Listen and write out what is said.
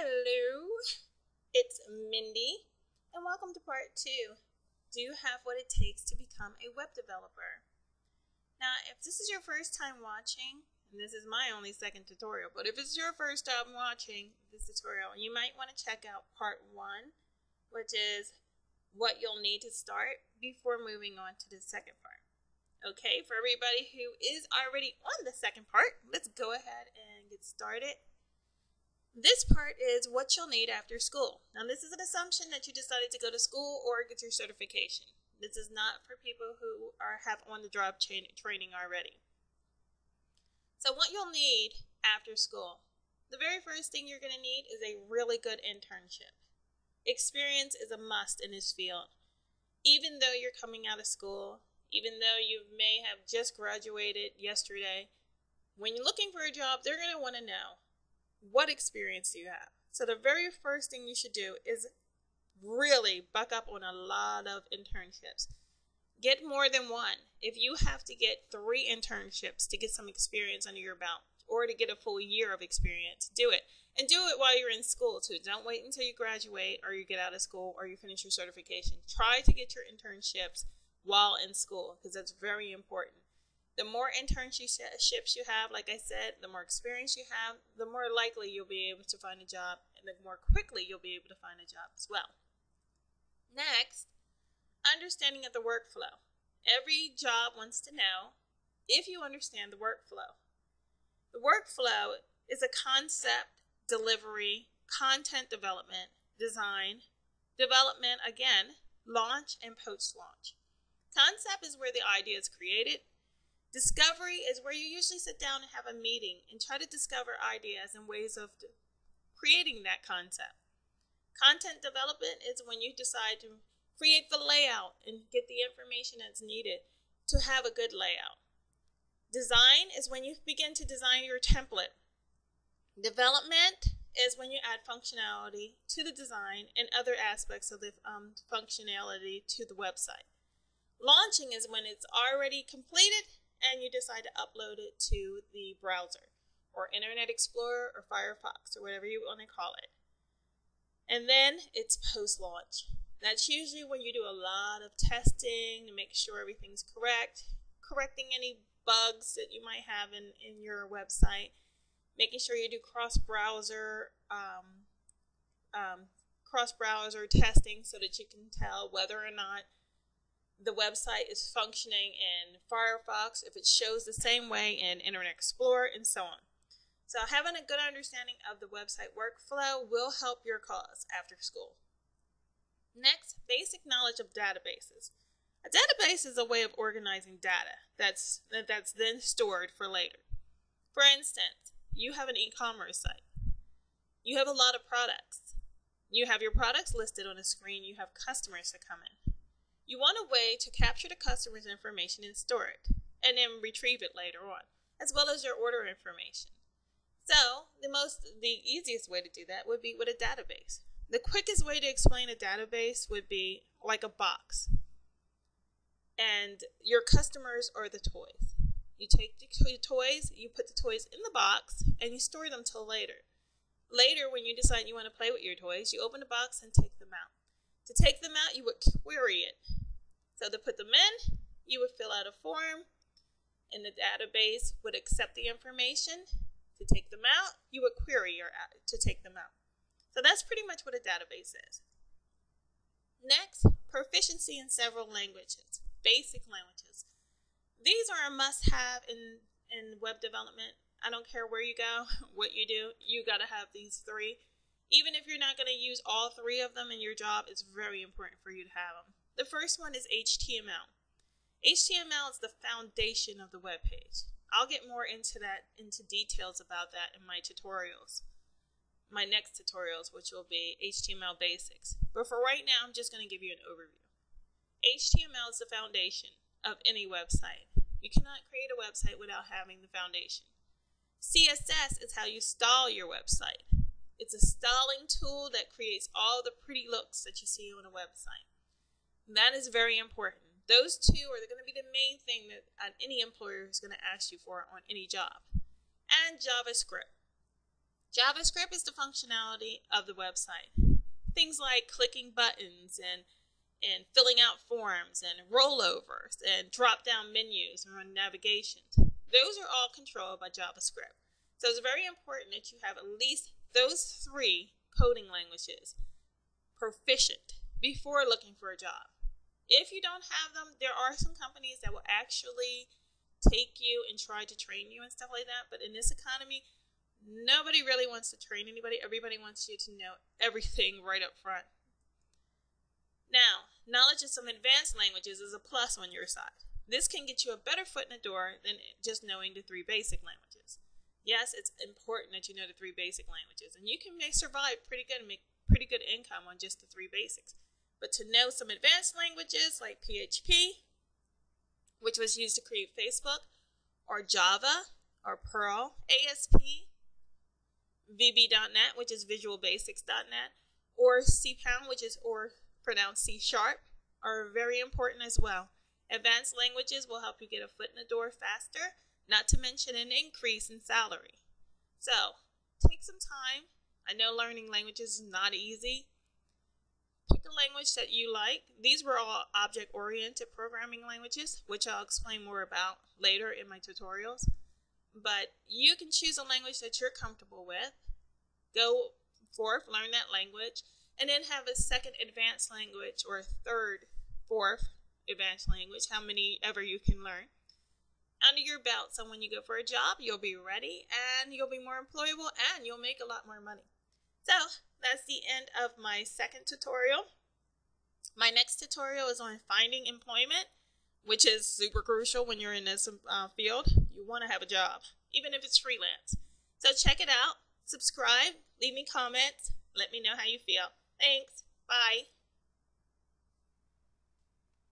Hello, it's Mindy, and welcome to part two. Do you have what it takes to become a web developer? Now, if this is your first time watching, and this is my only second tutorial, but if it's your first time watching this tutorial, you might want to check out part one, which is what you'll need to start before moving on to the second part. Okay, for everybody who is already on the second part, let's go ahead and get started. This part is what you'll need after school. Now, this is an assumption that you decided to go to school or get your certification. This is not for people who are have on the job training already. So, what you'll need after school the very first thing you're going to need is a really good internship. Experience is a must in this field. Even though you're coming out of school, even though you may have just graduated yesterday, when you're looking for a job, they're going to want to know what experience do you have? So the very first thing you should do is really buck up on a lot of internships. Get more than one. If you have to get three internships to get some experience under your belt or to get a full year of experience, do it. And do it while you're in school too. Don't wait until you graduate or you get out of school or you finish your certification. Try to get your internships while in school because that's very important. The more internships you have, like I said, the more experience you have, the more likely you'll be able to find a job, and the more quickly you'll be able to find a job as well. Next, understanding of the workflow. Every job wants to know if you understand the workflow. The workflow is a concept, discovery, content development, design, development again, launch, and post launch. Concept is where the idea is created, Discovery is where you usually sit down and have a meeting and try to discover ideas and ways of creating that concept. Content development is when you decide to create the layout and get the information that's needed to have a good layout. Design is when you begin to design your template. Development is when you add functionality to the design and other aspects of the um, functionality to the website. Launching is when it's already completed and you decide to upload it to the browser or Internet Explorer or Firefox or whatever you want to call it. And then it's post launch. That's usually when you do a lot of testing to make sure everything's correct, correcting any bugs that you might have in, in your website, making sure you do cross browser um, um, cross browser testing so that you can tell whether or not the website is functioning in Firefox, if it shows the same way in Internet Explorer, and so on. So, having a good understanding of the website workflow will help your cause after school. Next, basic knowledge of databases. A database is a way of organizing data that's, that's then stored for later. For instance, you have an e commerce site, you have a lot of products. You have your products listed on a screen, you have customers that come in. You want a way to capture the customer's information and store it, and then retrieve it later on, as well as your order information. So, the most the easiest way to do that would be with a database. The quickest way to explain a database would be like a box. And your customers are the toys. You take the toys, you put the toys in the box, and you store them till later. Later, when you decide you want to play with your toys, you open the box and take them out. To take them out, you would query it. So to put them in, you would fill out a form, and the database would accept the information. To take them out, you would query your to take them out. So that's pretty much what a database is. Next, proficiency in several languages, basic languages. These are a must-have in in web development. I don't care where you go, what you do, you got to have these three. Even if you're not going to use all three of them in your job, it's very important for you to have them. The first one is HTML. HTML is the foundation of the web page. I'll get more into that, into details about that in my tutorials, my next tutorials, which will be HTML basics. But for right now, I'm just going to give you an overview. HTML is the foundation of any website. You cannot create a website without having the foundation. CSS is how you style your website. It's a styling tool that creates all the pretty looks that you see on a website. That is very important. Those two are going to be the main thing that any employer is going to ask you for on any job. And JavaScript. JavaScript is the functionality of the website. Things like clicking buttons and and filling out forms and rollovers and drop down menus and navigation. Those are all controlled by JavaScript. So it's very important that you have at least those three coding languages proficient before looking for a job. If you don't have them, there are some companies that will actually take you and try to train you and stuff like that. But in this economy, nobody really wants to train anybody. Everybody wants you to know everything right up front. Now, knowledge of some advanced languages is a plus on your side. This can get you a better foot in the door than just knowing the three basic languages. Yes, it's important that you know the three basic languages, and you can make survive pretty good and make pretty good income on just the three basics. But to know some advanced languages like PHP, which was used to create Facebook, or Java, or Perl, ASP, VB.NET, which is Visual Basics.NET, or C pound, which is or pronounced C sharp, are very important as well. Advanced languages will help you get a foot in the door faster, not to mention an increase in salary. So, take some time. I know learning languages is not easy, Pick a language that you like. These were all object oriented programming languages, which I'll explain more about later in my tutorials. But you can choose a language that you're comfortable with. Go forth, learn that language, and then have a second advanced language or a third, fourth advanced language, how many ever you can learn under your belt. So when you go for a job, you'll be ready and you'll be more employable and you'll make a lot more money. So that's the end of my second tutorial. My next tutorial is on finding employment, which is super crucial when you're in this uh, field. You want to have a job, even if it's freelance. So check it out, subscribe, leave me comments, let me know how you feel. Thanks.